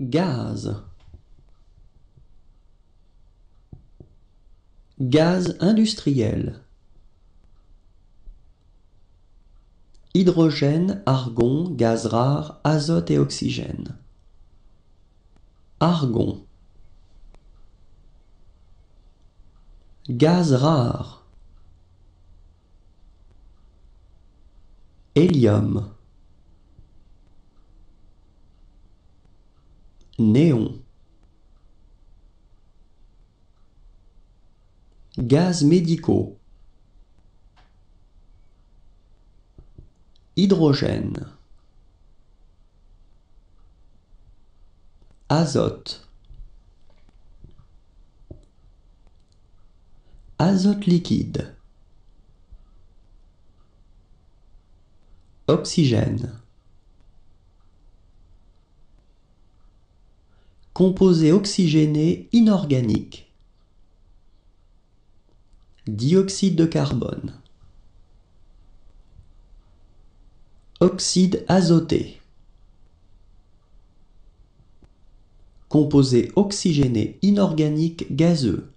Gaz. Gaz industriel. Hydrogène, argon, gaz rare, azote et oxygène. Argon. Gaz rare. Hélium. Néon. Gaz médicaux. Hydrogène. Azote. Azote liquide. Oxygène. Composé oxygéné inorganique. Dioxyde de carbone. Oxyde azoté. Composé oxygéné inorganique gazeux.